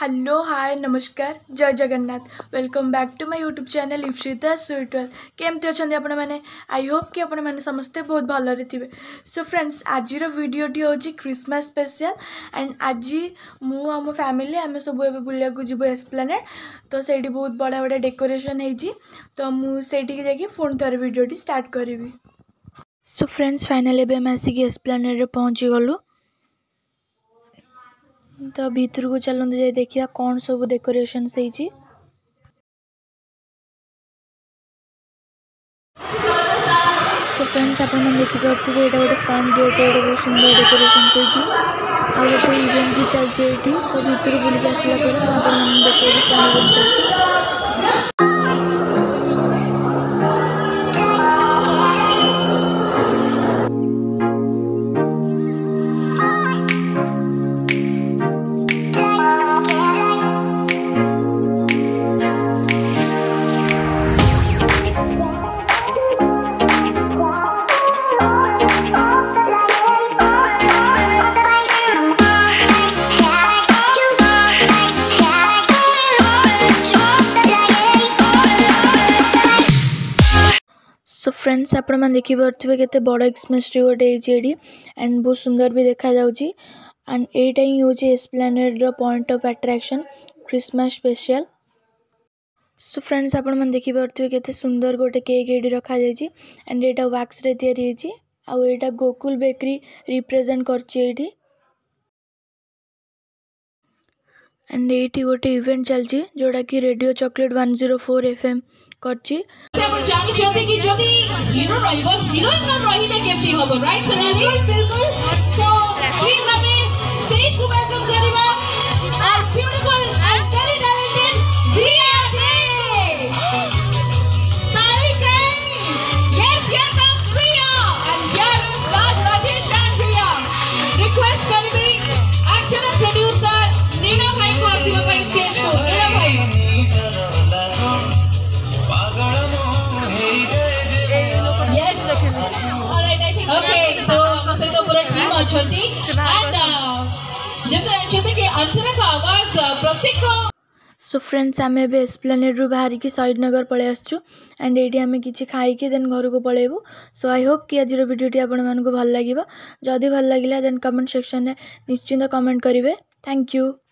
hello hi नमस्कार जय Jagannath welcome back to my YouTube channel Ipsita स्वीटवेल केमती अच्छे आपण मैंने आई होप कि आपण मैंने समस्ते बहुत भलरे थे सो फ्रेंड्स आज भिडटी हूँ क्रिसमस स्पेशल एंड आज मुझ फैमिली आम सब ए बुला एसप्लानेट तो से बहुत बढ़िया बढ़िया डेकोरेसन हो तो मुझे जा पुणी थे भिडटी स्टार्ट करी सो फ्रेंड्स फाइनाली एम आसिक एसप्लानेट पहुँची गलु ତ ଭିତରକୁ ଚାଲନ୍ତୁ ଯାଇ ଦେଖିବା କ'ଣ ସବୁ ଡେକୋରେସନ୍ସ ହେଇଛି ସୋ ଫ୍ରେଣ୍ଡସ୍ ଆପଣମାନେ ଦେଖିପାରୁଥିବେ ଏଇଟା ଗୋଟେ ଫ୍ରଣ୍ଟ ଗେଟ୍ ଏଇଟା ବହୁତ ସୁନ୍ଦର ଡେକୋରେସନ୍ସ ହେଇଛି ଆଉ ଗୋଟେ ଇଭେଣ୍ଟ ବି ଚାଲିଛି ଏଇଠି ତ ଭିତରୁ ବୁଲିକି ଆସିଲା ପରେ ମୁଁ ଆପଣମାନଙ୍କୁ ଦେଖେଇବି କ'ଣ ଇଭେଣ୍ଟ ଚାଲିଛି सो फ्रेंड्स आपण मैंने देखिपे के बड़ एक्समेस गोटे एंड बहुत सुंदर भी देखा एंड यही हूँ एसप्लानेड्र point of attraction Christmas special so friends आप मैंने देखिपे के सुंदर गोटे केक् रखा एंड यहाँ वाक्स या गोकुल बेकरी रिप्रेजे कर एंड ये गोटे इवेंट चलती जोटा कि radio chocolate one zero four F M করছি জানি যদি হিরো রহি হিরোইন রহি না কেমতি হবো রাইট सो तो फ्रेंड्स तो uh, uh, आम एसप्लेनेड्रु बाहर की सहीदनगर पलैसु एंड ये आम कि खाई देन घर को पलैबू सो आई होप कि आज भिडी आपल लगे जदि भल लगे देन कमेंट सेक्शन में निश्चिंत कमेंट करेंगे थैंक यू